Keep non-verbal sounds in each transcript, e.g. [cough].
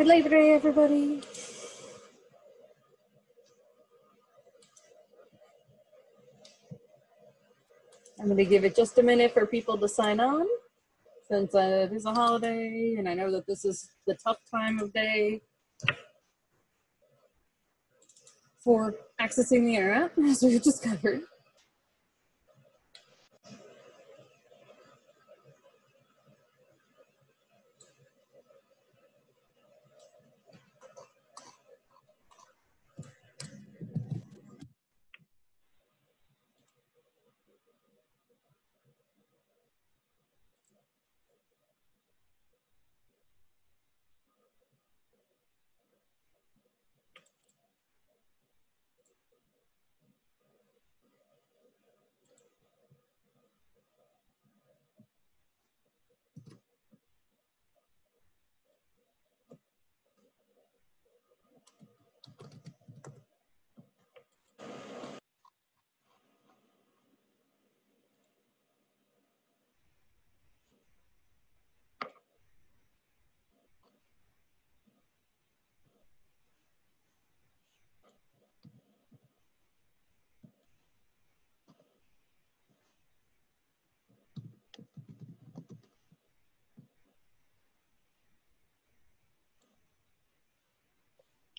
Happy Labor Day, everybody. I'm going to give it just a minute for people to sign on since uh, it is a holiday and I know that this is the tough time of day for accessing the internet, [laughs] as we've discovered.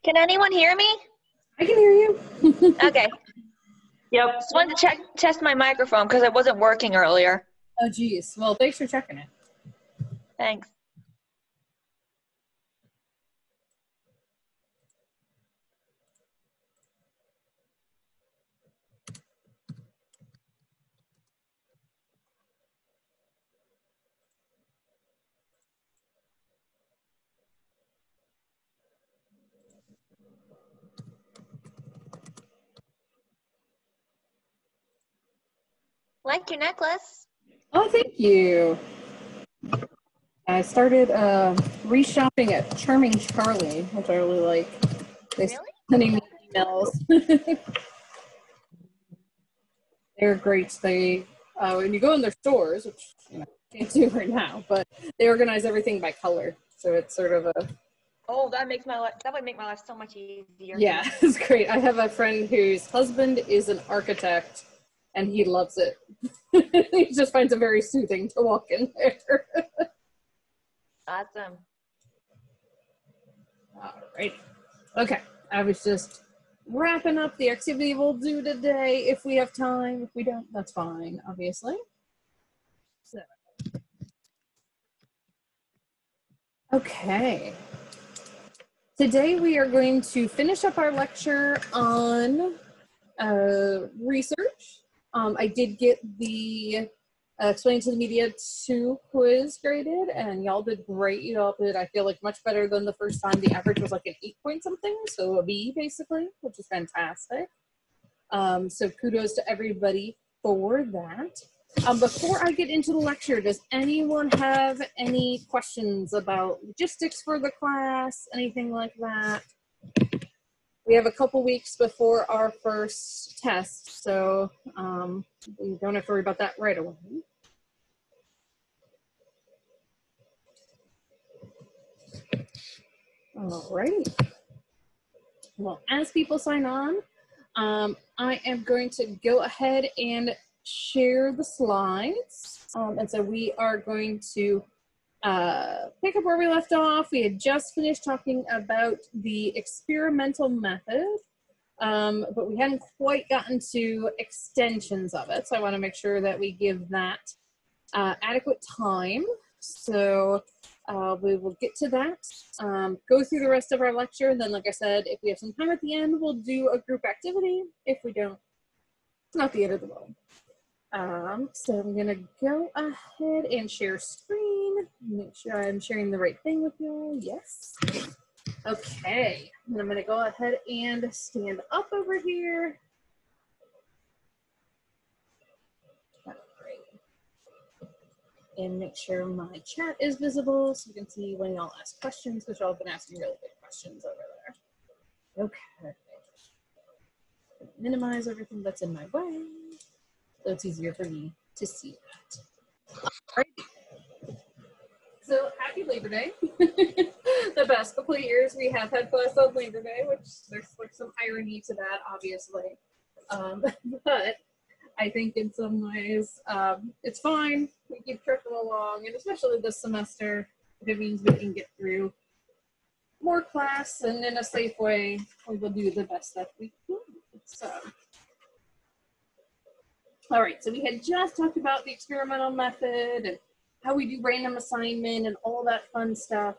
Can anyone hear me? I can hear you. [laughs] [laughs] Okay. Yep. Just wanted to check test my microphone because it wasn't working earlier. oh, geez. Well, thanks for checking it. Thanks. Like your necklace. Oh, thank you. I started uh, reshopping at Charming Charlie, which I really like. They Really? sending me emails. [laughs] They're great. They uh, when you go in their stores, which you know can't do right now, but they organize everything by color, so it's sort of a Oh, that makes my life. That would make my life so much easier. yeah, [laughs] it's great. I have a friend whose husband is an architect, and he loves it. [laughs] he just finds it very soothing to walk in there. [laughs] Awesome. All right. Okay. I was just wrapping up the activity we'll do today if we have time. If we don't, that's fine, obviously. So. Okay. Today we are going to finish up our lecture on uh, research. Um, I did get the uh, Explain to the Media 2 quiz graded, and y'all did great. Y'all did, I feel like, much better than the first time. The average was like an 8 point something, so a B basically, which is fantastic. Um, so kudos to everybody for that. Um, before I get into the lecture, does anyone have any questions about logistics for the class, anything like that? We have a couple weeks before our first test, so um, we don't have to worry about that right away. All right. Well, as people sign on, um, I am going to go ahead and share the slides. Um, and so we are going to uh, pick up where we left off. We had just finished talking about the experimental method, um, but we hadn't quite gotten to extensions of it. So I want to make sure that we give that uh, adequate time. So uh, we will get to that, um, go through the rest of our lecture, and then, like I said, if we have some time at the end, we'll do a group activity. If we don't, it's not the end of the world. Um, so I'm gonna go ahead and share screen. Make sure I'm sharing the right thing with you all. Yes. Okay. And I'm gonna go ahead and stand up over here. And make sure my chat is visible so you can see when y'all ask questions, because y'all have been asking really good questions over there. Okay. Minimize everything that's in my way so it's easier for me to see that. Alright. so happy Labor Day. [laughs] the past couple of years we have had class on Labor Day, which there's like some irony to that, obviously. Um, [laughs] but I think in some ways um, it's fine. We keep trucking along, and especially this semester, it means we can get through more class and in a safe way, we will do the best that we can. So. All right, so we had just talked about the experimental method and how we do random assignment and all that fun stuff.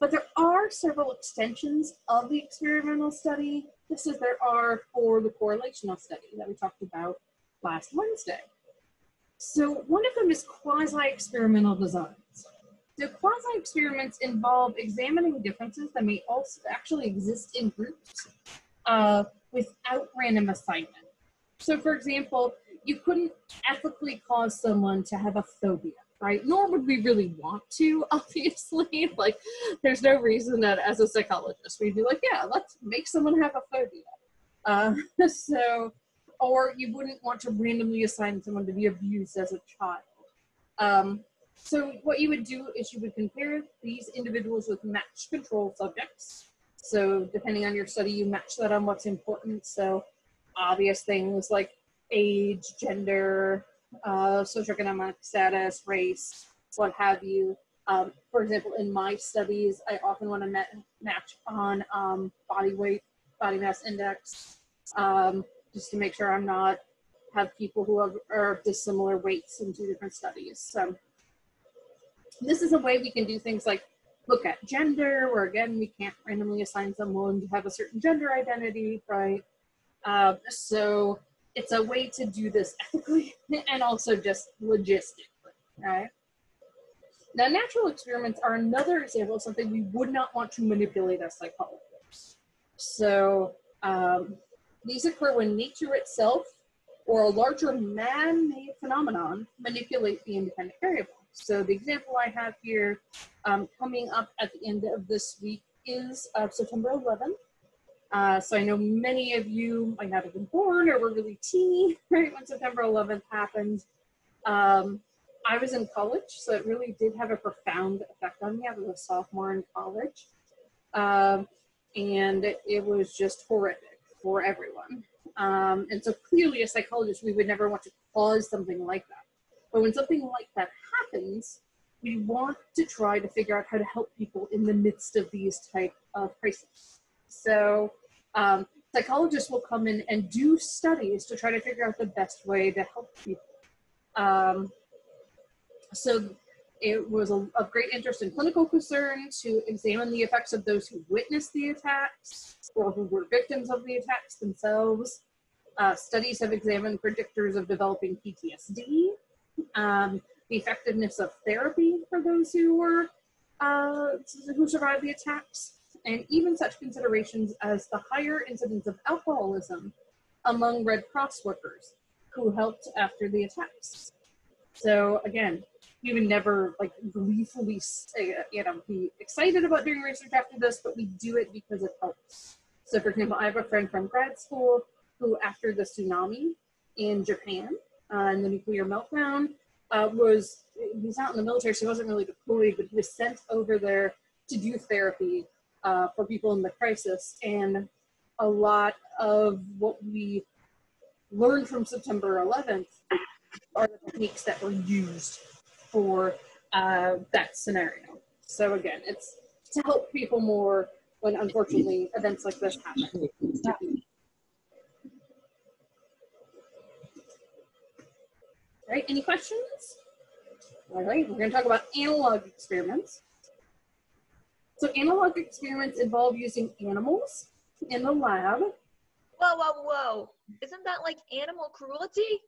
But there are several extensions of the experimental study, just as there are for the correlational study that we talked about last Wednesday. So one of them is quasi-experimental designs. So quasi-experiments involve examining differences that may also actually exist in groups uh, without random assignment. So for example, you couldn't ethically cause someone to have a phobia, right? Nor would we really want to, [laughs] obviously. like, there's no reason that as a psychologist we'd be like, yeah, let's make someone have a phobia. Uh, [laughs] so, or you wouldn't want to randomly assign someone to be abused as a child. Um, so what you would do is you would compare these individuals with matched control subjects. So depending on your study, you match that on what's important. So obvious things like age, gender, uh, socioeconomic status, race, what have you. Um, for example, in my studies, I often want to ma- match on um, body weight, body mass index, um, just to make sure I'm not have people who have, are dissimilar weights in two different studies. So this is a way we can do things like look at gender, where again we can't randomly assign someone to have a certain gender identity, right? Um, so it's a way to do this ethically [laughs] and also just logistically, right? Now, natural experiments are another example of something we would not want to manipulate as psychologists. So um, these occur when nature itself or a larger man-made phenomenon manipulate the independent variable. So the example I have here um, coming up at the end of this week is uh, September 11th. Uh, so I know many of you might not have been born or were really teeny [laughs] right when September 11th happened. Um, I was in college, so it really did have a profound effect on me. I was a sophomore in college, um, and it was just horrific for everyone. Um, and so clearly, as psychologists, we would never want to cause something like that. But when something like that happens, we want to try to figure out how to help people in the midst of these type of crises. So um, psychologists will come in and do studies to try to figure out the best way to help people. Um, so it was a, of great interest in clinical concern to examine the effects of those who witnessed the attacks or who were victims of the attacks themselves. Uh, studies have examined predictors of developing PTSD, um, the effectiveness of therapy for those who were uh, who survived the attacks, and even such considerations as the higher incidence of alcoholism among Red Cross workers who helped after the attacks. So again, we would never like gleefully, you know, be excited about doing research after this, but we do it because it helps. So, for example, I have a friend from grad school who, after the tsunami in Japan uh, and the nuclear meltdown, uh, was he's not in the military, so he wasn't really deployed, but he was sent over there to do therapy uh, for people in the crisis. And a lot of what we learned from September 11th are the techniques that were used for uh, that scenario. So again, it's to help people more when unfortunately events like this happen. All right, any questions? All right, we're going to talk about analog experiments. So analog experiments involve using animals in the lab. Whoa, whoa, whoa. Isn't that like animal cruelty?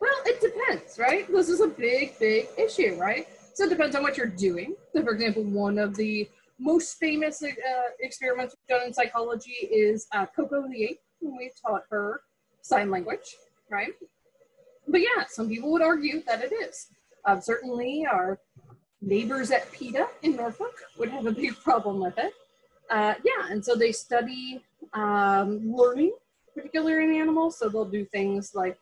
Well, it depends, right? This is a big, big issue, right? So it depends on what you're doing. So, for example, one of the most famous uh, experiments done in psychology is uh, Koko the ape, when we taught her sign language, right? But yeah, some people would argue that it is. Um, certainly, our neighbors at PETA in Norfolk would have a big [laughs] problem with it. Uh, yeah, and so they study um, learning, particularly in animals. So they'll do things like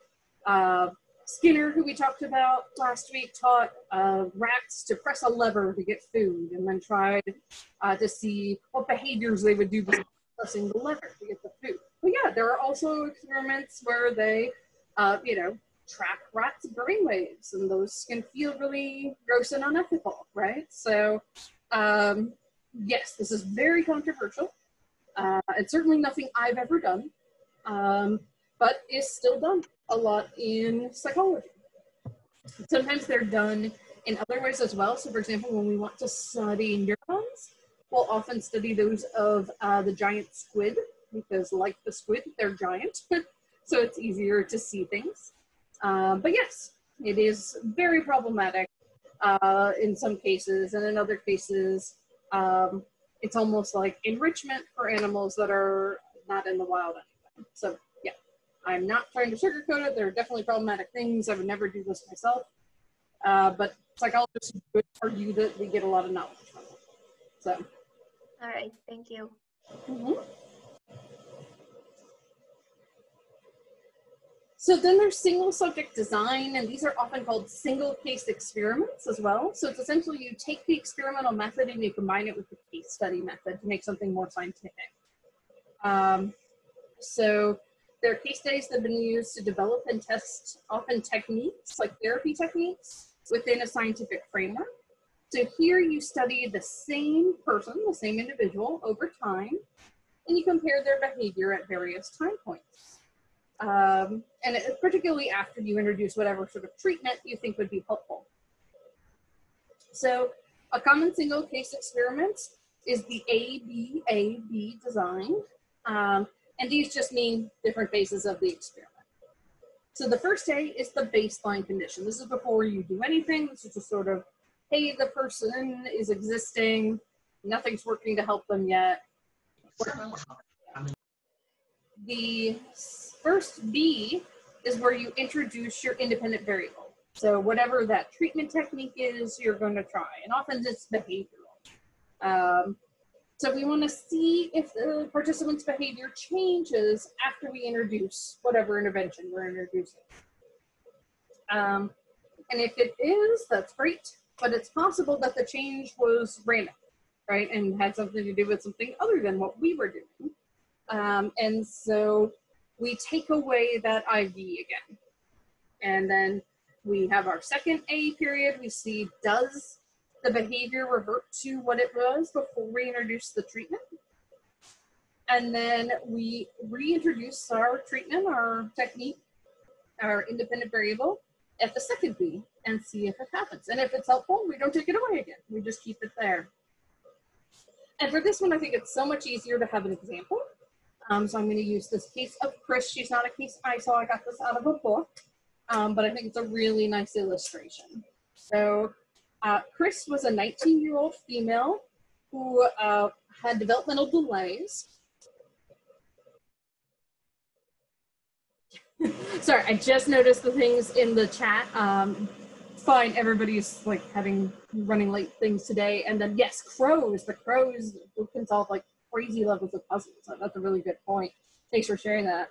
uh, Skinner, who we talked about last week, taught uh, rats to press a lever to get food and then tried uh, to see what behaviors they would do by pressing the lever to get the food. But yeah, there are also experiments where they, uh, you know, track rats' brainwaves, and those can feel really gross and unethical, right? So, um, yes, this is very controversial. Uh, it's certainly nothing I've ever done, um, but is still done a lot in psychology. Sometimes they're done in other ways as well. So, for example, when we want to study neurons, we'll often study those of uh, the giant squid because, like the squid, they're giant. [laughs] so it's easier to see things. Um, but yes, it is very problematic uh, in some cases, and in other cases, um, it's almost like enrichment for animals that are not in the wild anyway. So yeah, I'm not trying to sugarcoat it. There are definitely problematic things. I would never do this myself. Uh, but psychologists would argue that we get a lot of knowledge from it. So. All right, thank you. Mm-hmm. So then there's single subject design, and these are often called single case experiments as well. So it's essentially you take the experimental method and you combine it with the case study method to make something more scientific. Um, so there are case studies that have been used to develop and test often techniques, like therapy techniques, within a scientific framework. So here you study the same person, the same individual over time, and you compare their behavior at various time points um, and it, particularly after you introduce whatever sort of treatment you think would be helpful. So a common single case experiment is the ABAB design, um, and these just mean different phases of the experiment. So the first A is the baseline condition. This is before you do anything. This is just sort of, hey, the person is existing, nothing's working to help them yet. The First B is where you introduce your independent variable. So whatever that treatment technique is, you're going to try. And often it's behavioral. Um, so we want to see if the participant's behavior changes after we introduce whatever intervention we're introducing. Um, and if it is, that's great. But it's possible that the change was random, right? And had something to do with something other than what we were doing. Um, and so we take away that IV again. And then we have our second A period. We see does the behavior revert to what it was before we introduce the treatment? And then we reintroduce our treatment, our technique, our independent variable at the second B and see if it happens. And if it's helpful, we don't take it away again. We just keep it there. And for this one, I think it's so much easier to have an example um, so I'm going to use this case of Chris. She's not a case I saw. I got this out of a book, um, but I think it's a really nice illustration. So uh, Chris was a 19-year-old female who uh, had developmental delays. [laughs] Sorry, I just noticed the things in the chat. Um, fine, everybody's like having running late things today. And then yes, crows. The crows can solve like crazy levels of puzzles. So that's a really good point. Thanks for sharing that.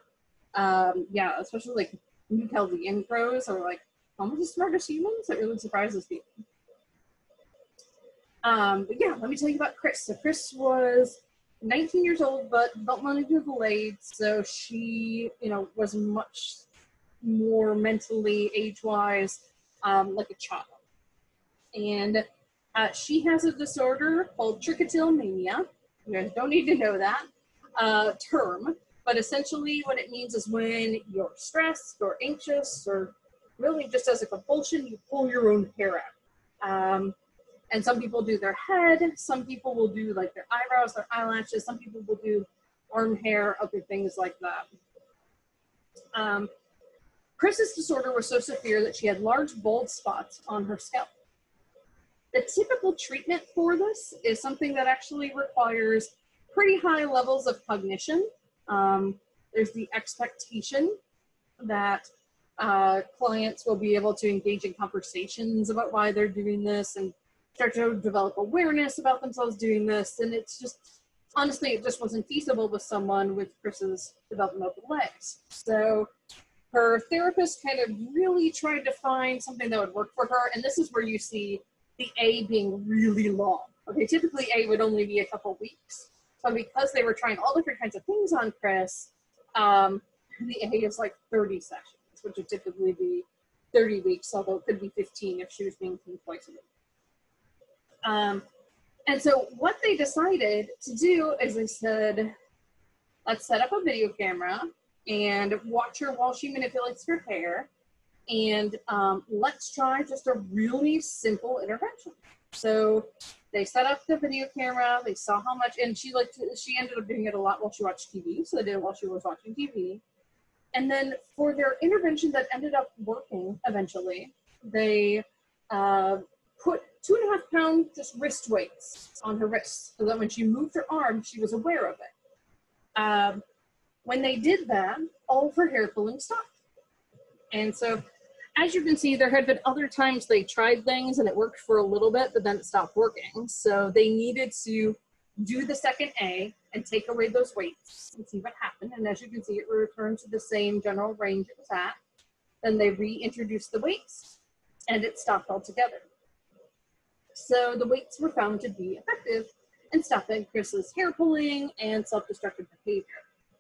Um, yeah, especially like you can tell the end pros are like almost as smart as humans. It really surprises people. Um, but yeah, let me tell you about Chris. So Chris was 19 years old, but developmentally delayed. So she, you know, was much more mentally, age-wise, um, like a child. And uh, she has a disorder called trichotillomania, you don't need to know that uh, term, but essentially what it means is when you're stressed or anxious or really just as a compulsion, you pull your own hair out. Um, and some people do their head, some people will do like their eyebrows, their eyelashes, some people will do arm hair, other things like that. Um, Chris's disorder was so severe that she had large bald spots on her scalp. The typical treatment for this is something that actually requires pretty high levels of cognition. Um, there's the expectation that uh, clients will be able to engage in conversations about why they're doing this and start to develop awareness about themselves doing this. And it's just, honestly, it just wasn't feasible with someone with Chris's developmental delays. So her therapist kind of really tried to find something that would work for her. And this is where you see the A being really long. Okay, typically A would only be a couple weeks. So because they were trying all different kinds of things on Chris, um, the A is like 30 sessions, which would typically be 30 weeks, although it could be 15 if she was being seen twice a week. Um, and so what they decided to do is they said, let's set up a video camera and watch her while she manipulates her hair. And um, let's try just a really simple intervention. So they set up the video camera. They saw how much, and she like she ended up doing it a lot while she watched TV. So they did it while she was watching TV. And then for their intervention that ended up working eventually, they uh, put two and a half pound just wrist weights on her wrists so that when she moved her arm, she was aware of it. Um, when they did that, all of her hair pulling stopped. And so, as you can see, there had been other times they tried things and it worked for a little bit, but then it stopped working. So they needed to do the second A and take away those weights and see what happened. And as you can see, it returned to the same general range it was at. Then they reintroduced the weights and it stopped altogether. So the weights were found to be effective in stopping Chris's hair pulling and self-destructive behavior.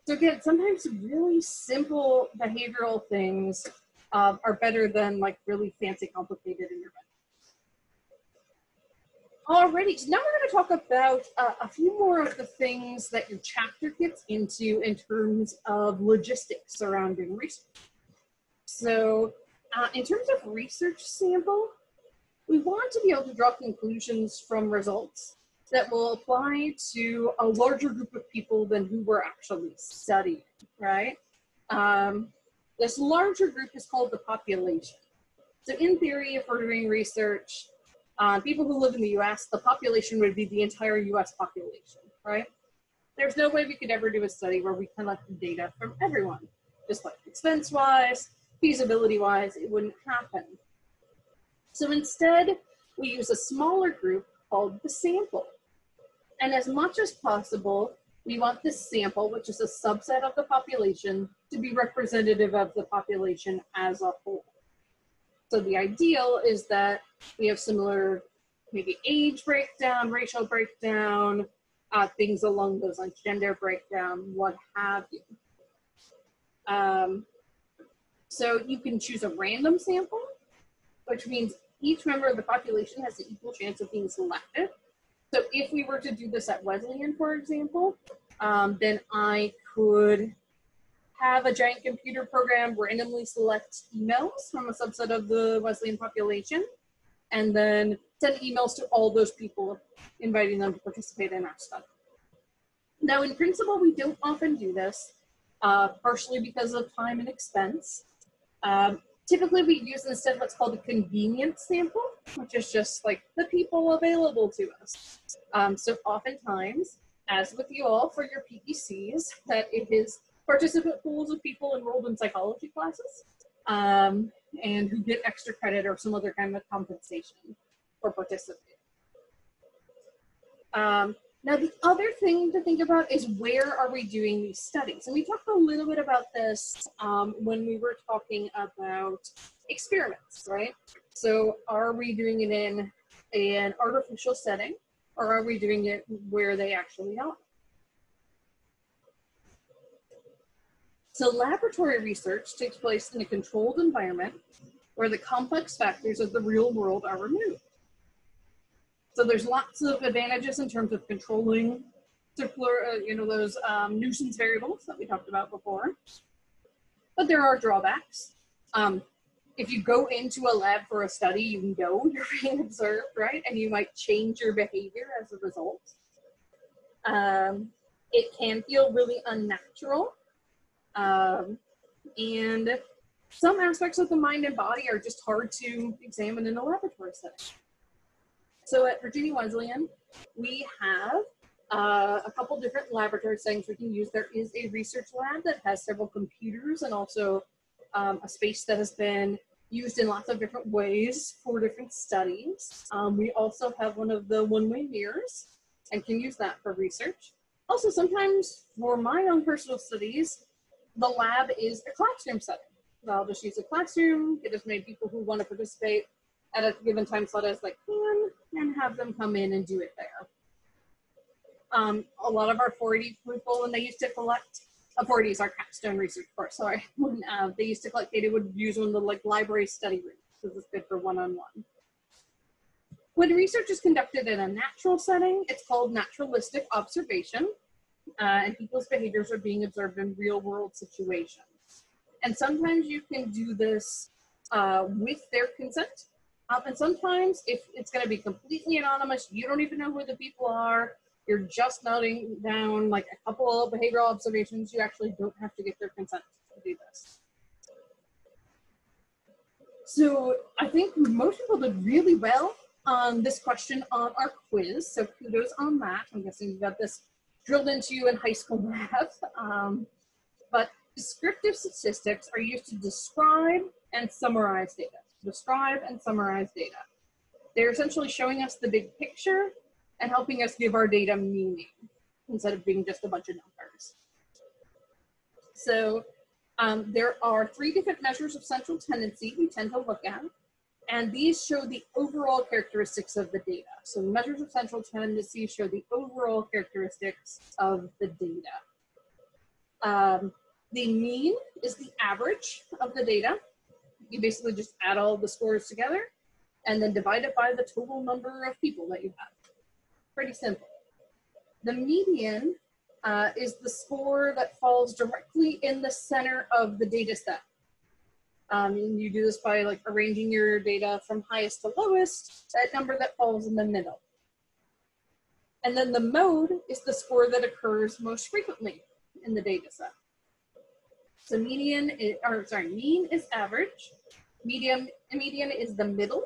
So again, sometimes really simple behavioral things um, are better than like really fancy, complicated interventions. Alrighty, so now we're going to talk about uh, a few more of the things that your chapter gets into in terms of logistics surrounding research. So uh, in terms of research sample, we want to be able to draw conclusions from results that will apply to a larger group of people than who we're actually studying, right? Um, this larger group is called the population. So in theory, if we're doing research on people who live in the US, the population would be the entire US population, right? There's no way we could ever do a study where we collect data from everyone. Just like expense-wise, feasibility-wise, it wouldn't happen. So instead, we use a smaller group called the sample. And as much as possible, we want this sample, which is a subset of the population, to be representative of the population as a whole. So the ideal is that we have similar maybe age breakdown, racial breakdown, uh, things along those lines, gender breakdown, what have you. Um, so you can choose a random sample, which means each member of the population has an equal chance of being selected. So if we were to do this at Wesleyan, for example, um, then I could have a giant computer program randomly select emails from a subset of the Wesleyan population and then send emails to all those people inviting them to participate in our study. Now, in principle, we don't often do this, uh, partially because of time and expense. Um, typically, we use instead what's called a convenience sample, which is just like the people available to us. Um, so oftentimes, as with you all for your PECs, that it is participant pools of people enrolled in psychology classes um, and who get extra credit or some other kind of compensation for participating. Um, now, the other thing to think about is where are we doing these studies? And we talked a little bit about this um, when we were talking about experiments, right? So are we doing it in an artificial setting or are we doing it where they actually are? So laboratory research takes place in a controlled environment where the complex factors of the real world are removed. So there's lots of advantages in terms of controlling particular, uh, you know, those um, nuisance variables that we talked about before. But there are drawbacks. Um, if you go into a lab for a study, you know [laughs] you're being observed, right? And you might change your behavior as a result. Um, it can feel really unnatural um, and some aspects of the mind and body are just hard to examine in a laboratory setting. So at Virginia Wesleyan, we have uh, a couple different laboratory settings we can use. There is a research lab that has several computers and also um, a space that has been used in lots of different ways for different studies. Um, we also have one of the one-way mirrors and can use that for research. Also, sometimes for my own personal studies, the lab is a classroom setting. I'll just use a classroom, get as many people who want to participate at a given time slot as they can, and have them come in and do it there. Um, a lot of our 480 people, when they used to collect, uh, 480 is our capstone research course, sorry. [laughs] When uh, they used to collect data, would use one of the like library study rooms, because it's good for one-on-one. When research is conducted in a natural setting, it's called naturalistic observation, uh, and people's behaviors are being observed in real world situations. And sometimes you can do this uh, with their consent. Um, and sometimes if it's going to be completely anonymous, you don't even know who the people are, you're just noting down like a couple of behavioral observations, you actually don't have to get their consent to do this. So I think most people did really well on this question on our quiz. So kudos on that. I'm guessing you got this drilled into you in high school math. Um, but descriptive statistics are used to describe and summarize data. Describe and summarize data. They're essentially showing us the big picture and helping us give our data meaning instead of being just a bunch of numbers. So um, there are three different measures of central tendency we tend to look at, and these show the overall characteristics of the data. So the measures of central tendency show the overall characteristics of the data. Um, the mean is the average of the data. You basically just add all the scores together and then divide it by the total number of people that you have. Pretty simple. The median uh, is the score that falls directly in the center of the data set. Um, you do this by like arranging your data from highest to lowest, that number that falls in the middle. And then the mode is the score that occurs most frequently in the data set. So median, is, or sorry, mean is average, medium, median is the middle,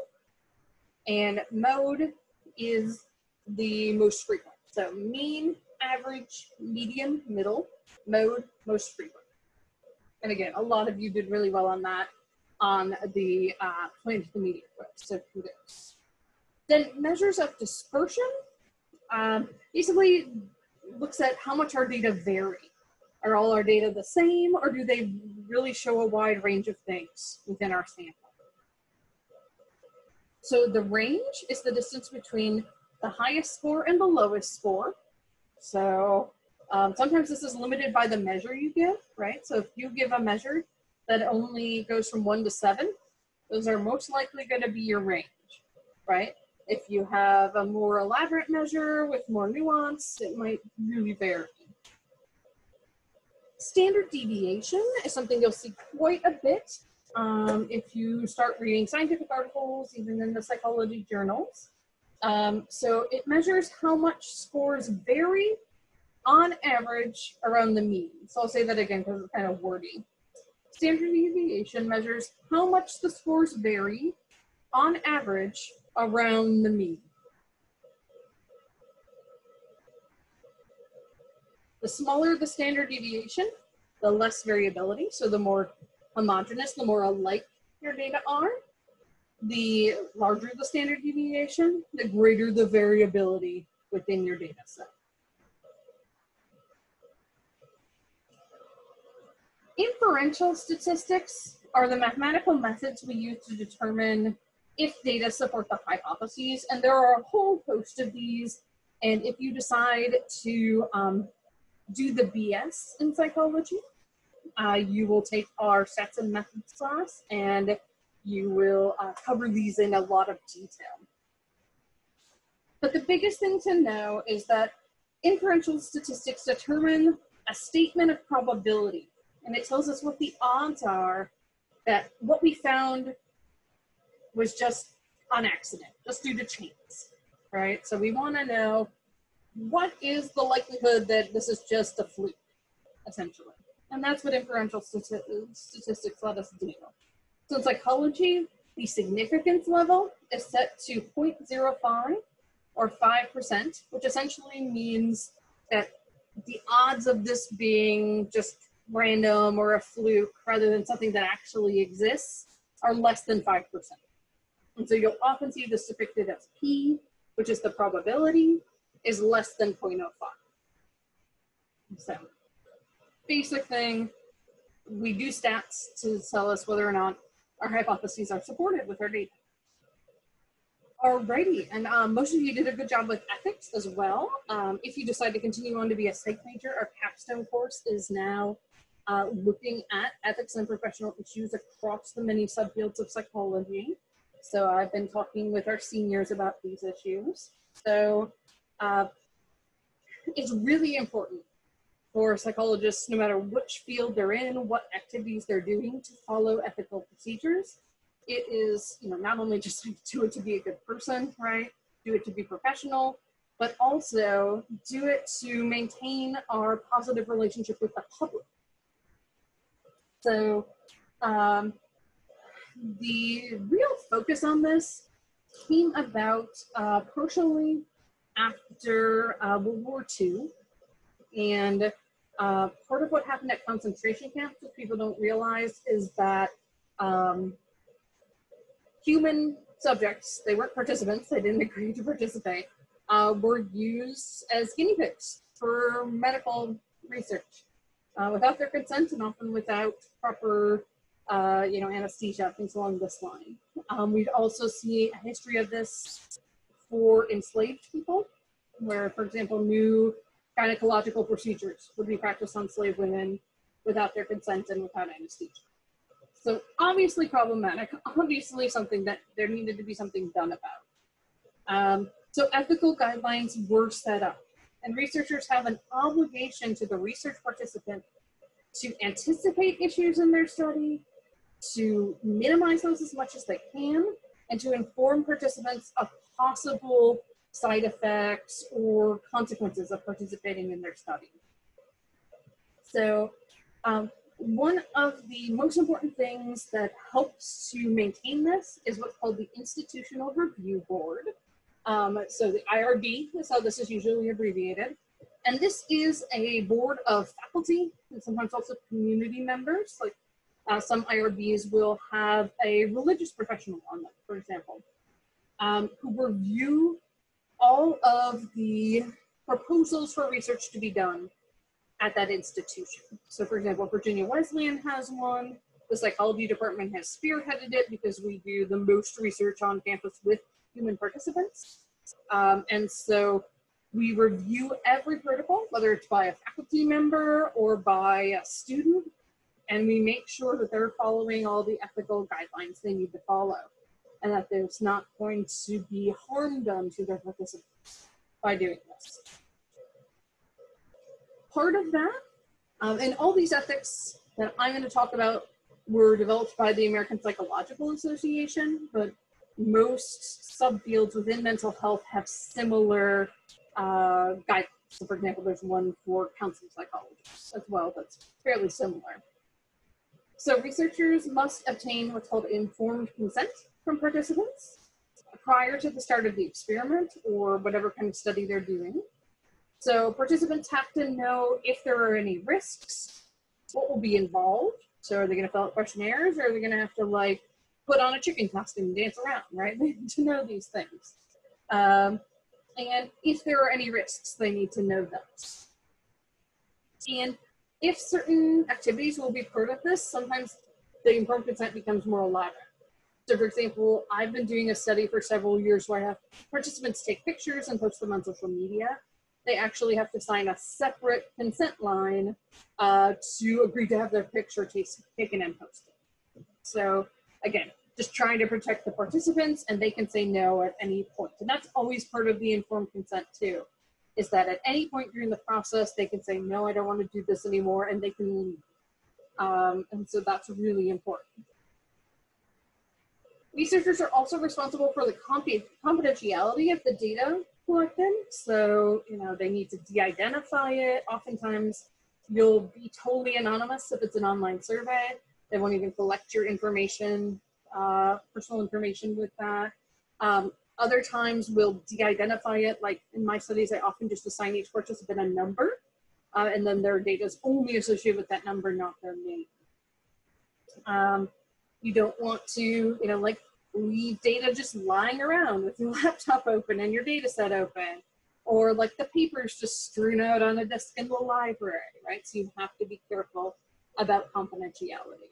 and mode is the most frequent. So mean, average, medium, middle, mode, most frequent. And again, a lot of you did really well on that on the uh, plan to the media quiz, so kudos. Then measures of dispersion um, basically looks at how much our data vary. Are all our data the same or do they really show a wide range of things within our sample? So the range is the distance between the highest score and the lowest score. So um, sometimes this is limited by the measure you give, right? So if you give a measure that only goes from one to seven, those are most likely going to be your range, right? If you have a more elaborate measure with more nuance, it might really vary. Standard deviation is something you'll see quite a bit um, if you start reading scientific articles, even in the psychology journals. Um, so it measures how much scores vary on average around the mean. So I'll say that again because it's kind of wordy. Standard deviation measures how much the scores vary on average around the mean. The smaller the standard deviation, the less variability. So the more homogeneous, the more alike your data are the larger the standard deviation, the greater the variability within your data set. Inferential statistics are the mathematical methods we use to determine if data support the hypotheses, and there are a whole host of these. And if you decide to um, do the BS in psychology, uh, you will take our stats and methods class, and you will uh, cover these in a lot of detail. But the biggest thing to know is that inferential statistics determine a statement of probability, and it tells us what the odds are that what we found was just on accident, just due to chance, right? So we want to know what is the likelihood that this is just a fluke, essentially. And that's what inferential stati statistics let us do. So in psychology, the significance level is set to 0.05 or 5%, which essentially means that the odds of this being just random or a fluke rather than something that actually exists are less than 5%. And so you'll often see this depicted as P, which is the probability, is less than 0.05. So basic thing, we do stats to tell us whether or not our hypotheses are supported with our data. Alrighty, and um, most of you did a good job with ethics as well. Um, if you decide to continue on to be a psych major, our capstone course is now uh, looking at ethics and professional issues across the many subfields of psychology. So I've been talking with our seniors about these issues. So uh, it's really important for psychologists, no matter which field they're in, what activities they're doing, to follow ethical procedures. It is, you know, not only just [laughs] do it to be a good person, right? Do it to be professional, but also do it to maintain our positive relationship with the public. So, um, the real focus on this came about uh, partially after uh, World War II. And uh, part of what happened at concentration camps that people don't realize is that um, human subjects, they weren't participants, they didn't agree to participate, uh, were used as guinea pigs for medical research uh, without their consent and often without proper uh, you know, anesthesia, things along this line. Um, we'd also see a history of this for enslaved people, where, for example, new gynecological procedures would be practiced on slave women without their consent and without anesthesia. So obviously problematic, [laughs] obviously something that there needed to be something done about. Um, so ethical guidelines were set up and researchers have an obligation to the research participant to anticipate issues in their study, to minimize those as much as they can, and to inform participants of possible side effects or consequences of participating in their study. So um, one of the most important things that helps to maintain this is what's called the Institutional Review Board. Um, so the IRB is how this is usually abbreviated. And this is a board of faculty and sometimes also community members. Like uh, some IRBs will have a religious professional on them, for example, um, who review all of the proposals for research to be done at that institution. So for example, Virginia Wesleyan has one. The psychology department has spearheaded it because we do the most research on campus with human participants. Um, and so we review every protocol, whether it's by a faculty member or by a student, and we make sure that they're following all the ethical guidelines they need to follow and that there's not going to be harm done to their participants by doing this. Part of that, um, and all these ethics that I'm going to talk about were developed by the American Psychological Association, but most subfields within mental health have similar uh, guidelines. So, for example, there's one for counseling psychologists as well that's fairly similar. So, researchers must obtain what's called informed consent from participants prior to the start of the experiment or whatever kind of study they're doing. So, participants have to know if there are any risks, what will be involved. So, are they going to fill out questionnaires or are they going to have to like put on a chicken costume and dance around, right? [laughs] They need to know these things. Um, and if there are any risks, they need to know those. And if certain activities will be part of this, sometimes the informed consent becomes more elaborate. So, for example, I've been doing a study for several years where I have participants take pictures and post them on social media. They actually have to sign a separate consent line uh, to agree to have their picture taken and posted. So, again, just trying to protect the participants and they can say no at any point. And that's always part of the informed consent too, is that at any point during the process, they can say, no, I don't want to do this anymore and they can leave. Um, and so that's really important. Researchers are also responsible for the confidentiality of the data collected. So, you know, they need to de-identify it. Oftentimes, you'll be totally anonymous if it's an online survey. They won't even collect your information uh, personal information with that. Um, other times we'll de-identify it. Like in my studies, I often just assign each participant a number, uh, and then their data is only associated with that number, not their name. Um, you don't want to, you know, like leave data just lying around with your [laughs] laptop open and your data set open, or like the papers just strewn out on a desk in the library, right? So you have to be careful about confidentiality.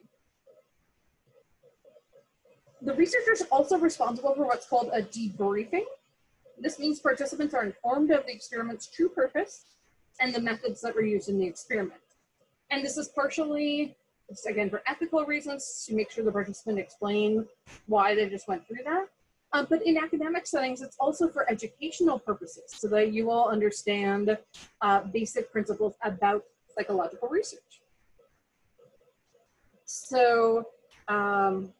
The researcher is also responsible for what's called a debriefing. This means participants are informed of the experiment's true purpose and the methods that were used in the experiment. And this is partially, again, for ethical reasons, to make sure the participant explain why they just went through that. Um, but in academic settings, it's also for educational purposes, so that you all understand uh, basic principles about psychological research. So um,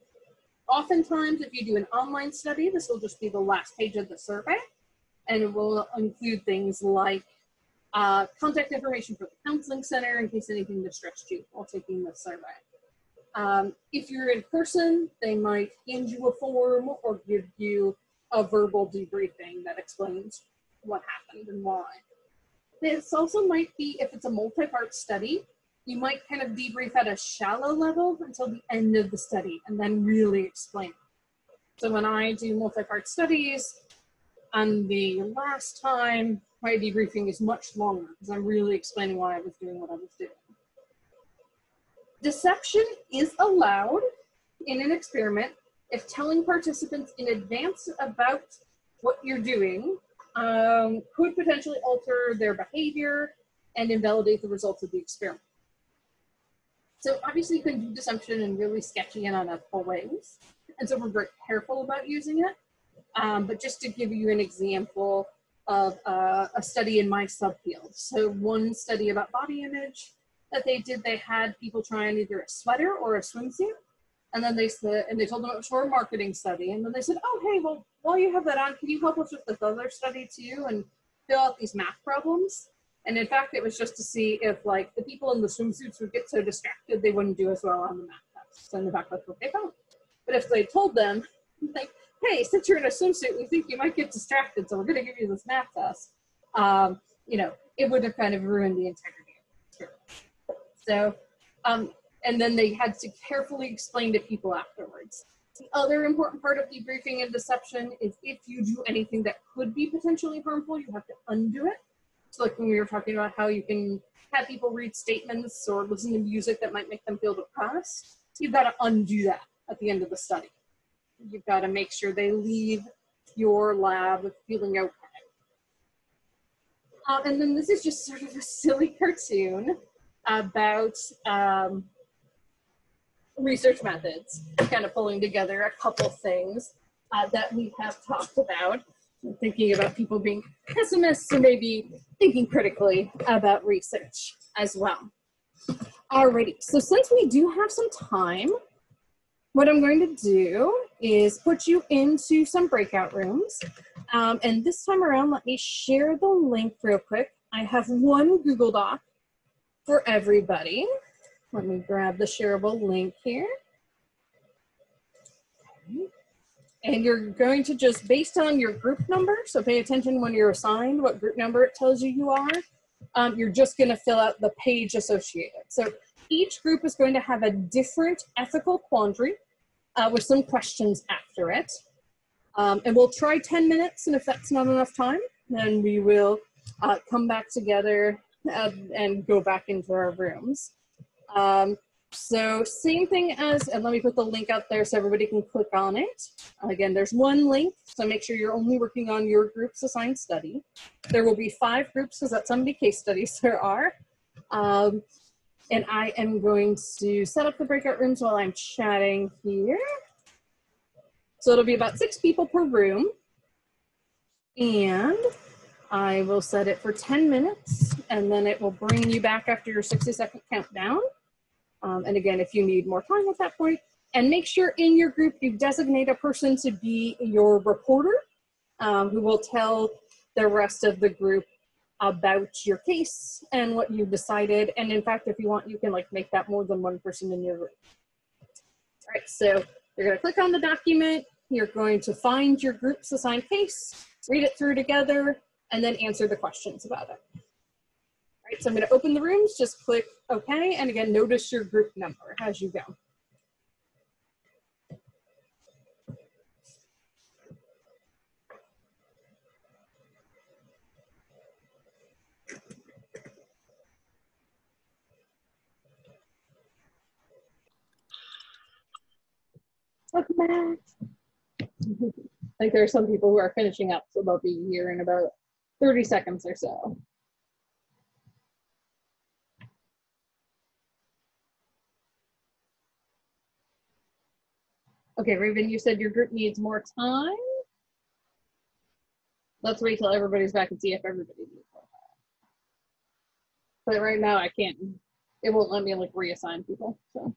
oftentimes, if you do an online study, this will just be the last page of the survey, and it will include things like uh, contact information for the counseling center in case anything distressed you while taking the survey. Um, if you're in person, they might hand you a form or give you a verbal debriefing that explains what happened and why. This also might be, if it's a multi-part study, you might kind of debrief at a shallow level until the end of the study and then really explain. So when I do multi-part studies, and the last time my debriefing is much longer because I'm really explaining why I was doing what I was doing. Deception is allowed in an experiment if telling participants in advance about what you're doing um, could potentially alter their behavior and invalidate the results of the experiment. So obviously you can do deception in really sketchy and unethical ways. And so we're very careful about using it. Um, but just to give you an example of uh, a study in my subfield. So one study about body image that they did, they had people try on either a sweater or a swimsuit. And then they said, and they told them it was for a marketing study. And then they said, oh, hey, well, while you have that on, can you help us with this other study too and fill out these math problems? And in fact, it was just to see if like the people in the swimsuits would get so distracted they wouldn't do as well on the math tests. And in the fact, that's what they found. But if they told them, [laughs] like, hey, since you're in a swimsuit, we think you might get distracted, so we're going to give you this math test. Um, you know, it would have kind of ruined the integrity of the So, um, and then they had to carefully explain to people afterwards. The other important part of debriefing and deception is if you do anything that could be potentially harmful, you have to undo it. So, like when we were talking about how you can have people read statements or listen to music that might make them feel depressed, you've got to undo that at the end of the study you've got to make sure they leave your lab feeling okay. Uh, and then this is just sort of a silly [laughs] cartoon about um, research methods, kind of pulling together a couple things uh, that we have talked about. Thinking about people being pessimists and maybe thinking critically about research as well. Alrighty, so since we do have some time, what I'm going to do is put you into some breakout rooms. Um, and this time around, let me share the link real quick. I have one Google Doc for everybody. Let me grab the shareable link here. And you're going to just, based on your group number, so pay attention when you're assigned what group number it tells you you are, um, you're just gonna fill out the page associated. So each group is going to have a different ethical quandary uh, with some questions after it. Um, and we'll try 10 minutes, and if that's not enough time, then we will uh, come back together uh, and go back into our rooms. Um, so same thing as, and let me put the link out there so everybody can click on it. Again, there's one link, so make sure you're only working on your group's assigned study. There will be five groups because that's how many case studies [laughs] there are. Um, and I am going to set up the breakout rooms while I'm chatting here. So it'll be about six people per room. And I will set it for 10 minutes and then it will bring you back after your 60 second countdown. Um, and again, if you need more time at that point, and make sure in your group you designate a person to be your reporter um, who will tell the rest of the group about your case and what you decided. And in fact, if you want, you can like make that more than one person in your group. All right, so you're gonna click on the document, you're going to find your group's assigned case, read it through together, and then answer the questions about it right, so I'm going to open the rooms, just click OK, and again, notice your group number as you go. Welcome back. [laughs] like there are some people who are finishing up, so they'll be here in about 30 seconds or so. Okay, Raven, you said your group needs more time. Let's wait till everybody's back and see if everybody needs more time. But right now I can't, it won't let me like reassign people, so.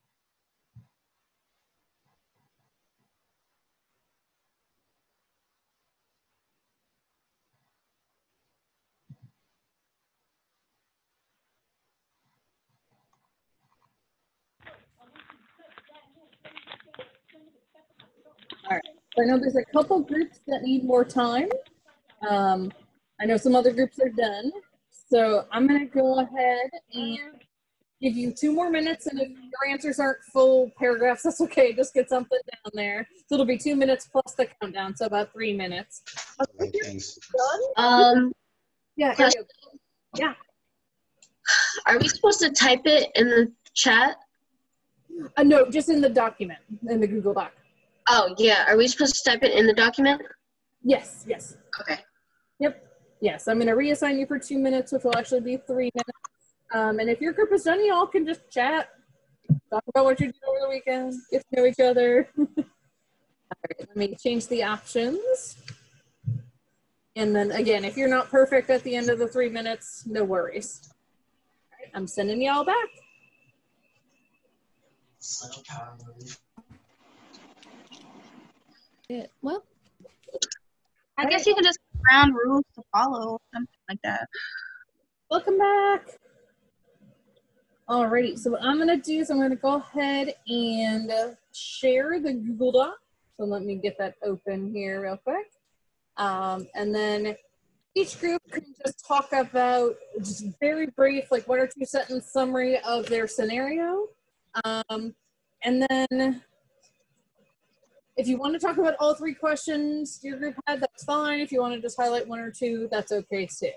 I know there's a couple groups that need more time. Um, I know some other groups are done. So I'm going to go ahead and give you two more minutes. And if your answers aren't full paragraphs, [laughs] that's okay. Just get something down there. So it'll be two minutes plus the countdown. So about three minutes. Right, thanks. Done? Um, Yeah. here you go. are we supposed to type it in the chat? Uh, no, just in the document, in the Google Doc. Oh, yeah. Are we supposed to type it in the document? Yes, yes. Okay. Yep. Yes, I'm going to reassign you for two minutes, which will actually be three minutes. Um, and if your group is done, y'all can just chat, talk about what you did over the weekend, get to know each other. [laughs] All right, let me change the options. And then again, if you're not perfect at the end of the three minutes, no worries. All right, I'm sending y'all back. Yeah, well, I guess you can just ground rules to follow, something like that. Welcome back. Alrighty, so what I'm gonna do is I'm gonna go ahead and share the Google Doc. So let me get that open here real quick. Um, and then each group can just talk about just very brief, like one or two sentence summary of their scenario. Um, and then if you want to talk about all three questions your group had, that's fine. If you want to just highlight one or two, that's okay too.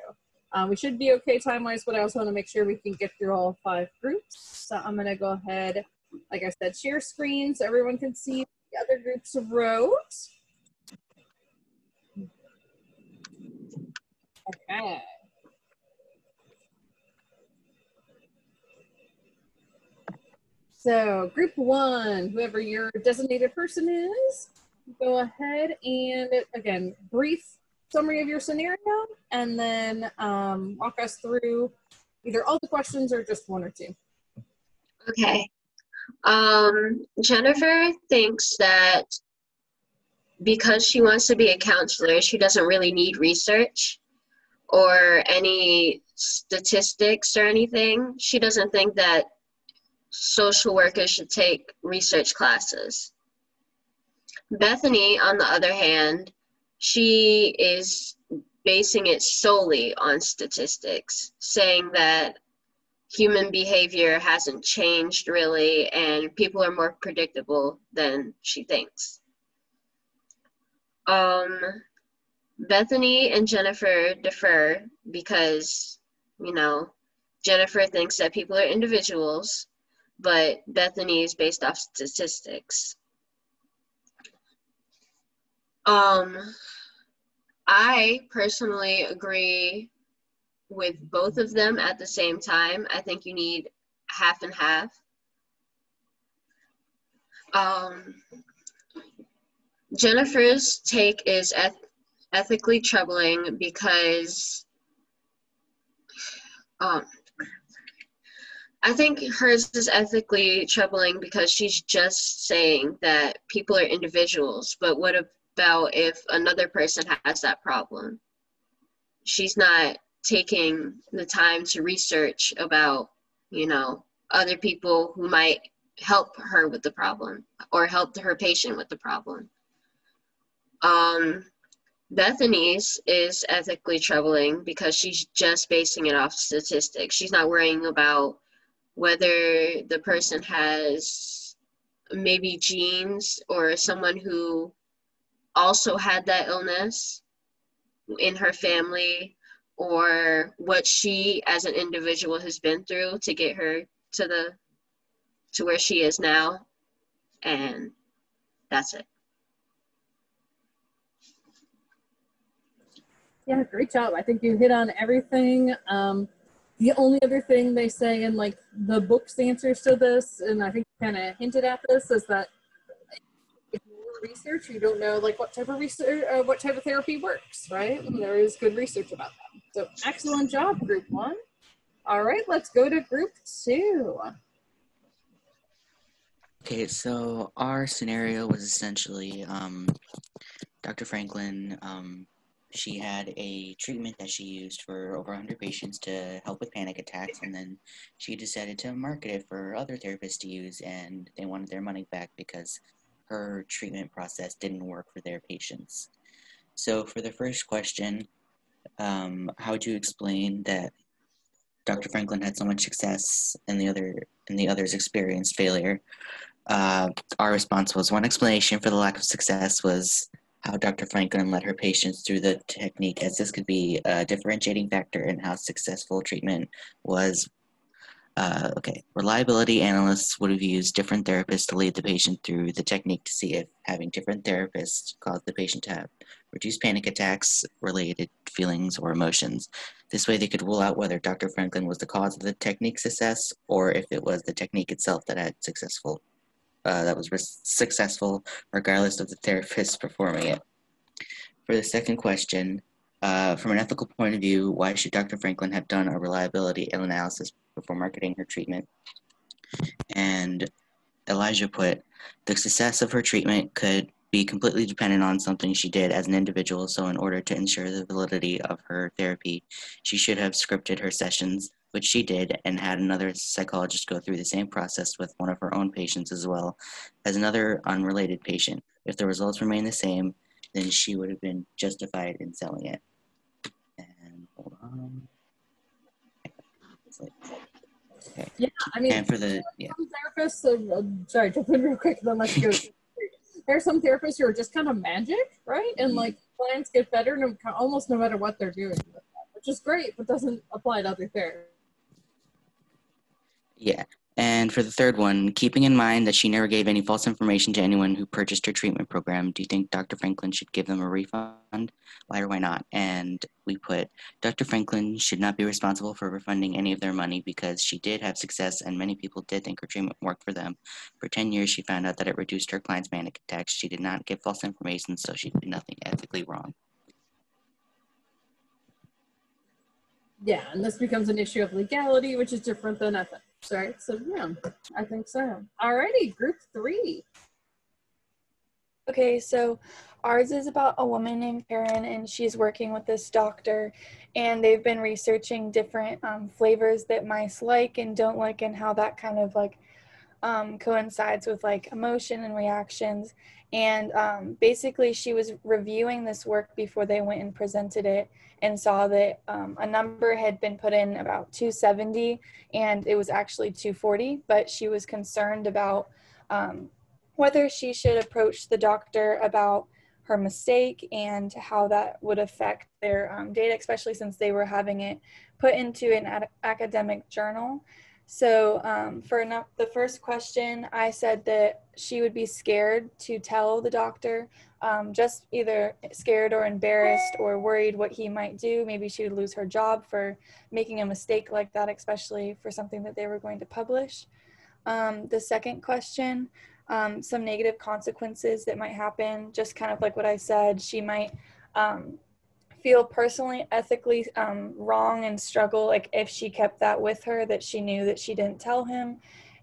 Uh, we should be okay time wise, but I also want to make sure we can get through all five groups. So I'm going to go ahead, like I said, share screen so everyone can see the other groups wrote. Okay. So group one, whoever your designated person is, go ahead and again, brief summary of your scenario and then um, walk us through either all the questions or just one or two. Okay. Um, Jennifer thinks that because she wants to be a counselor, she doesn't really need research or any statistics or anything. She doesn't think that social workers should take research classes. Bethany, on the other hand, she is basing it solely on statistics, saying that human behavior hasn't changed really and people are more predictable than she thinks. Um, Bethany and Jennifer differ because, you know, Jennifer thinks that people are individuals, but Bethany is based off statistics. Um, I personally agree with both of them at the same time. I think you need half and half. Um, Jennifer's take is eth- ethically troubling because um, I think hers is ethically troubling because she's just saying that people are individuals, but what about if another person has that problem? She's not taking the time to research about, you know, other people who might help her with the problem or help her patient with the problem. Um, Bethany's is ethically troubling because she's just basing it off statistics. She's not worrying about whether the person has maybe genes or someone who also had that illness in her family or what she as an individual has been through to get her to the to where she is now and That's it. Yeah, great job. I think you hit on everything. Um, the only other thing they say in like the book's answers to this, and I think kind of hinted at this, is that if you're research, you don't know like what type of research, uh, what type of therapy works, right? And there is good research about that. So excellent job, group one. All right, let's go to group two. Okay, so our scenario was essentially um, Dr. Franklin. Um, she had a treatment that she used for over 100 patients to help with panic attacks, and then she decided to market it for other therapists to use, and they wanted their money back because her treatment process didn't work for their patients. So, for the first question, um, how would you explain that Dr. Franklin had so much success and the other and the others experienced failure? uh, our response was one explanation for the lack of success was how Dr. Franklin led her patients through the technique, as this could be a differentiating factor in how successful treatment was. Uh, okay, reliability analysts would have used different therapists to lead the patient through the technique to see if having different therapists caused the patient to have reduced panic attacks, related feelings, or emotions. This way, they could rule out whether Dr. Franklin was the cause of the technique success or if it was the technique itself that had successful uh, that was successful, regardless of the therapist performing it. For the second question, uh, from an ethical point of view, why should Dr. Franklin have done a reliability analysis before marketing her treatment? And Elijah put, the success of her treatment could be completely dependent on something she did as an individual, so in order to ensure the validity of her therapy, she should have scripted her sessions which she did, and had another psychologist go through the same process with one of her own patients as well as another unrelated patient. If the results remain the same, then she would have been justified in selling it. And hold on. Okay. Yeah, I mean, and for the yeah. therapists, uh, uh, sorry, jump in real quick, then let's go. there are some therapists who are just kind of magic, right? And mm-hmm. like clients get better no, almost no matter what they're doing, which is great, but doesn't apply to other therapists. Yeah. And for the third one, keeping in mind that she never gave any false information to anyone who purchased her treatment program, do you think Dr. Franklin should give them a refund? Why or why not? And we put Dr. Franklin should not be responsible for refunding any of their money because she did have success and many people did think her treatment worked for them. For 10 years, she found out that it reduced her clients' manic attacks. She did not give false information, so she did nothing ethically wrong. Yeah, and this becomes an issue of legality, which is different than ethics right? So yeah, I think so. Alrighty, group three. Okay, so ours is about a woman named Karen, and she's working with this doctor, and they've been researching different um, flavors that mice like and don't like, and how that kind of like um, coincides with like emotion and reactions. And um, basically, she was reviewing this work before they went and presented it, and saw that um, a number had been put in about 270 and it was actually 240 but she was concerned about um, whether she should approach the doctor about her mistake and how that would affect their um, data especially since they were having it put into an ad- academic journal so um, for no- the first question, I said that she would be scared to tell the doctor, um, just either scared or embarrassed or worried what he might do. Maybe she would lose her job for making a mistake like that, especially for something that they were going to publish. Um, the second question, um, some negative consequences that might happen, just kind of like what I said, she might um, feel personally ethically um, wrong and struggle like if she kept that with her that she knew that she didn't tell him.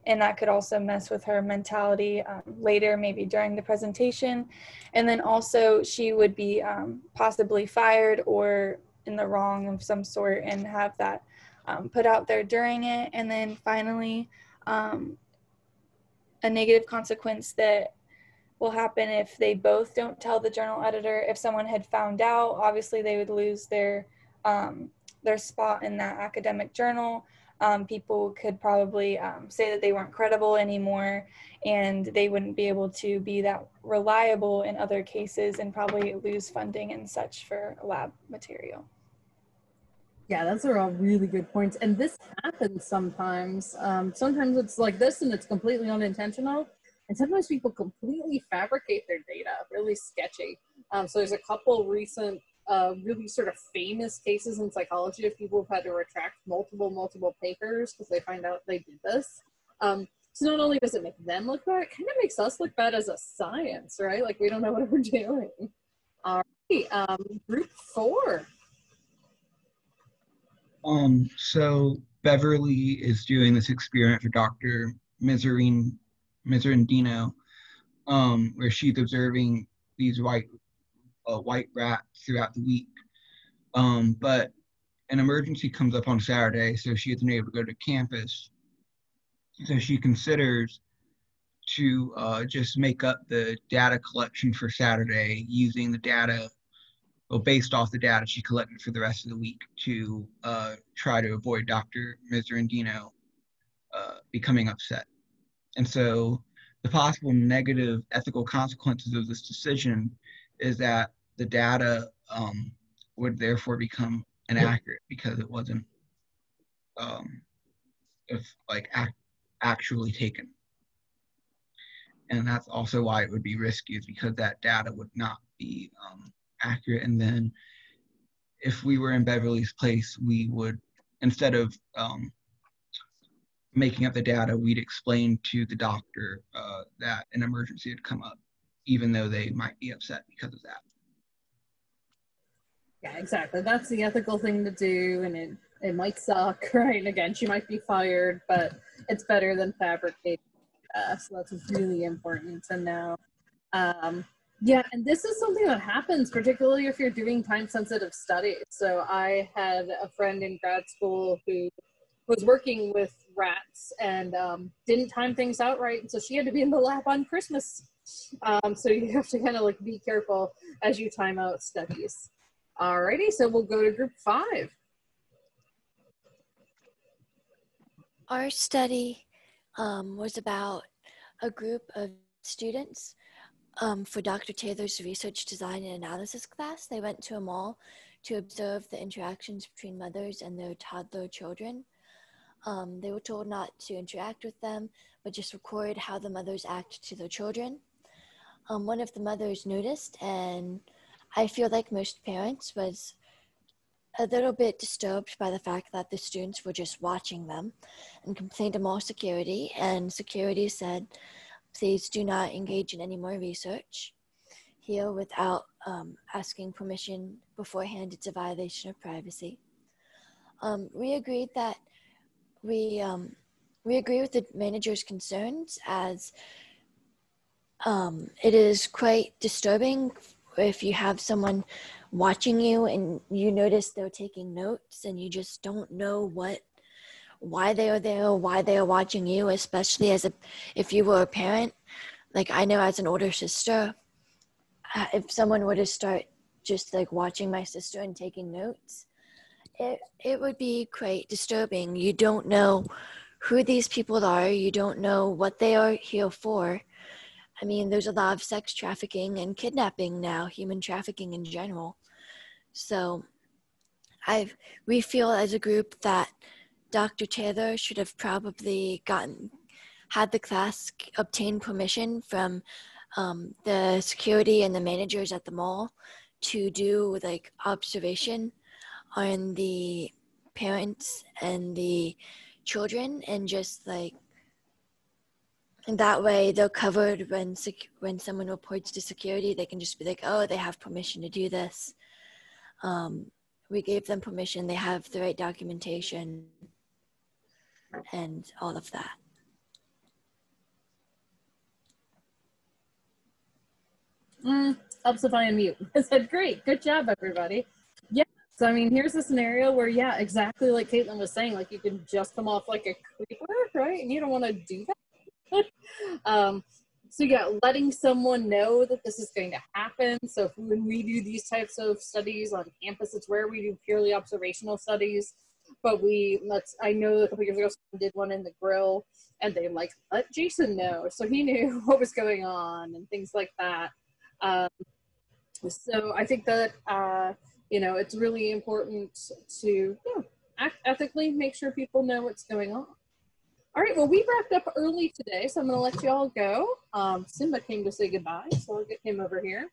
And that could also mess with her mentality um, later maybe during the presentation. And then also she would be um, possibly fired or in the wrong of some sort and have that um, put out there during it. And then finally um, a negative consequence that will happen if they both don't tell the journal editor. If someone had found out, obviously they would lose their um, their spot in that academic journal. Um, people could probably um, say that they weren't credible anymore and they wouldn't be able to be that reliable in other cases and probably lose funding and such for lab material. Yeah, those are all really good points. And this happens sometimes. Um, sometimes it's like this and it's completely unintentional and sometimes people completely fabricate their data, really sketchy. Um, so there's a couple recent, uh, really sort of famous cases in psychology of people who've had to retract multiple, multiple papers because they find out they did this. Um, so not only does it make them look bad, it kind of makes us look bad as a science, right? Like we don't know what we're [laughs] doing. All right, um, group four. Um, so Beverly is doing this experiment for Dr. Miserine, Miserandino, um, where she's observing these white uh, white rats throughout the week. Um, but an emergency comes up on Saturday, so she isn't able to go to campus. So she considers to uh, just make up the data collection for Saturday using the data well, based off the data she collected for the rest of the week to uh, try to avoid Dr. Miserandino uh, becoming upset. And so the possible negative ethical consequences of this decision is that the data um, would therefore become inaccurate because it wasn't um, if like ac- actually taken. And that's also why it would be risky is because that data would not be um, accurate. And then if we were in Beverly's place, we would, instead of um, making up the data, we'd explain to the doctor uh, that an emergency had come up, even though they might be upset because of that. Yeah, exactly. That's the ethical thing to do, and it, it might suck, [laughs] right? And again, she might be fired, but it's better than fabricating. Uh, so that's really important to know. Um, yeah, and this is something that happens, particularly if you're doing time sensitive studies. So I had a friend in grad school who was working with rats and um, didn't time things out right. And so she had to be in the lab on Christmas. Um, so you have to kind of like be careful as you time out studies. Alrighty, so we'll go to group five. Our study um, was about a group of students um, for Dr. Taylor's research design and analysis class. They went to a mall to observe the interactions between mothers and their toddler children. Um, they were told not to interact with them, but just record how the mothers act to their children. Um, one of the mothers noticed, and I feel like most parents was a little bit disturbed by the fact that the students were just watching them and complained to mall security. And security said, please do not engage in any more research here without um, asking permission beforehand. It's a violation of privacy. Um, we agreed that we um, we agree with the manager's concerns as um, it is quite disturbing if you have someone watching you and you notice they're taking notes and you just don't know what why they are there or why they are watching you especially as a if you were a parent. Like i know as an older sister uh, if someone were to start just like watching my sister and taking notes it it would be quite disturbing. You don't know who these people are. You don't know what they are here for. I mean, there's a lot of sex trafficking and kidnapping now, human trafficking in general. So, I we feel as a group that Dr. Taylor should have probably gotten had the class obtain permission from um, the security and the managers at the mall to do like observation on the parents and the children and just like that way they're covered when sec- when someone reports to security they can just be like oh they have permission to do this um, we gave them permission they have the right documentation and all of that Mm, Upsify and mute. [laughs] I said, great, good job, everybody. So I mean, here's a scenario where, yeah, exactly like Caitlin was saying, like you can just come off like a creeper, right? And you don't want to do that. [laughs] um, so yeah, letting someone know that this is going to happen. So when we do these types of studies on campus, it's where we do purely observational studies. But we let's I know a couple years ago someone did one in the grill and they like let Jason know. So he knew [laughs] what was going on and things like that. Um, so I think that uh, you know it's really important to yeah, act ethically, make sure people know what's going on. All right, well, we wrapped up early today, so I'm going to let you all go. Um, Simba came to say goodbye, so I'll get him over here.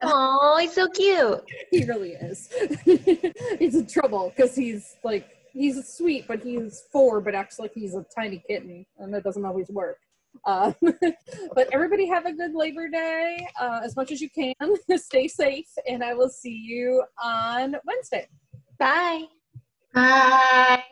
Oh, he's so cute. [laughs] He really is. [laughs] he's in trouble because he's like, he's sweet, but he's four, but acts like he's a tiny kitten, and that doesn't always work. Um, [laughs] but everybody have a good Labor Day uh, as much as you can. [laughs] Stay safe, and I will see you on Wednesday. Bye. Bye.